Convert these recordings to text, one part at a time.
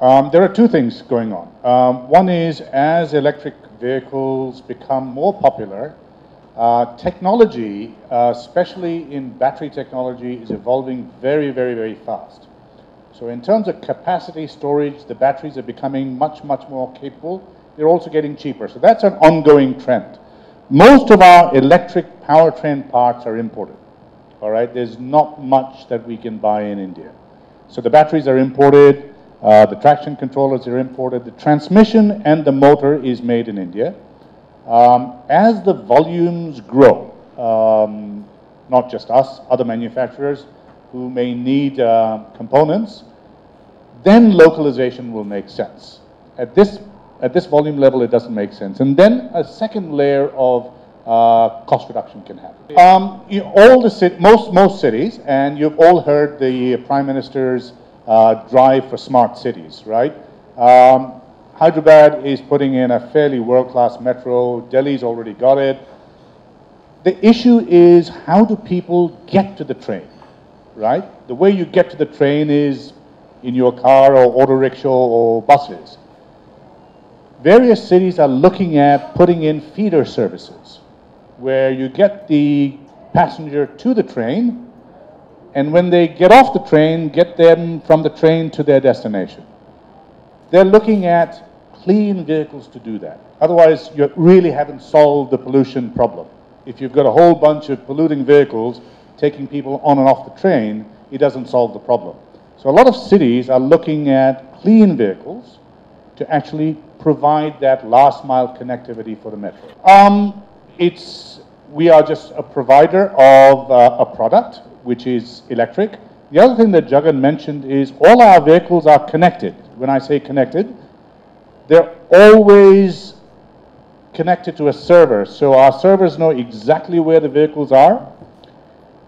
Um, there are two things going on. Um, one is as electric vehicles become more popular, uh, technology, uh, especially in battery technology, is evolving very, very, very fast. So in terms of capacity storage, the batteries are becoming much, much more capable. They're also getting cheaper. So that's an ongoing trend. Most of our electric powertrain parts are imported. All right, there's not much that we can buy in India. So the batteries are imported, uh, the traction controllers are imported. The transmission and the motor is made in India. Um, as the volumes grow, um, not just us, other manufacturers who may need uh, components, then localization will make sense. At this, at this volume level, it doesn't make sense. And then a second layer of uh, cost reduction can happen. Um, you all the most, most cities, and you've all heard the Prime Minister's uh, drive for smart cities, right? Um, Hyderabad is putting in a fairly world-class metro. Delhi's already got it. The issue is how do people get to the train, right? The way you get to the train is in your car or auto rickshaw or buses. Various cities are looking at putting in feeder services where you get the passenger to the train and when they get off the train, get them from the train to their destination. They're looking at clean vehicles to do that. Otherwise, you really haven't solved the pollution problem. If you've got a whole bunch of polluting vehicles taking people on and off the train, it doesn't solve the problem. So a lot of cities are looking at clean vehicles to actually provide that last mile connectivity for the metro. Um, it's, we are just a provider of uh, a product which is electric. The other thing that Jagan mentioned is all our vehicles are connected. When I say connected, they're always connected to a server. So our servers know exactly where the vehicles are.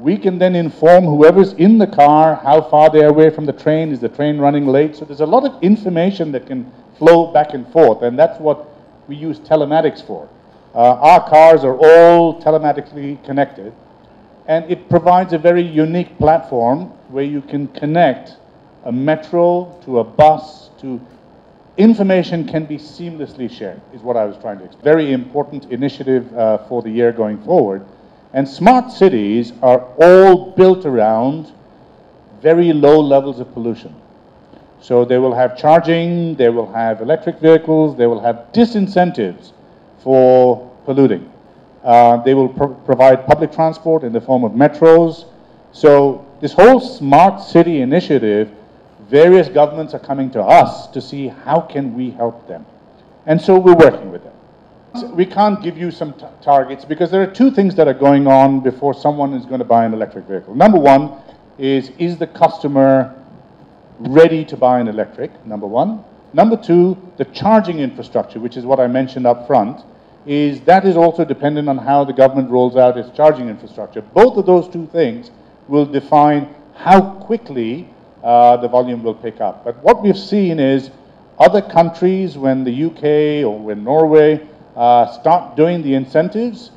We can then inform whoever's in the car how far they're away from the train. Is the train running late? So there's a lot of information that can flow back and forth, and that's what we use telematics for. Uh, our cars are all telematically connected. And it provides a very unique platform where you can connect a metro to a bus to information can be seamlessly shared is what I was trying to explain. Very important initiative uh, for the year going forward. And smart cities are all built around very low levels of pollution. So they will have charging, they will have electric vehicles, they will have disincentives for polluting. Uh, they will pro provide public transport in the form of metros. So this whole smart city initiative, various governments are coming to us to see how can we help them. And so we're working with them. We can't give you some targets because there are two things that are going on before someone is going to buy an electric vehicle. Number one is, is the customer ready to buy an electric, number one. Number two, the charging infrastructure, which is what I mentioned up front is that is also dependent on how the government rolls out its charging infrastructure. Both of those two things will define how quickly uh, the volume will pick up. But what we've seen is other countries, when the UK or when Norway uh, start doing the incentives,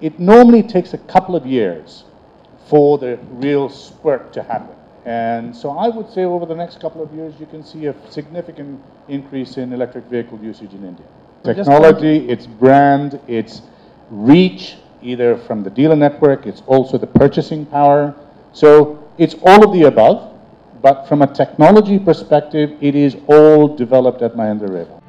it normally takes a couple of years for the real spurt to happen. And so I would say over the next couple of years, you can see a significant increase in electric vehicle usage in India technology, its brand, its reach, either from the dealer network, it's also the purchasing power. So it's all of the above, but from a technology perspective, it is all developed at Mahindra Reva.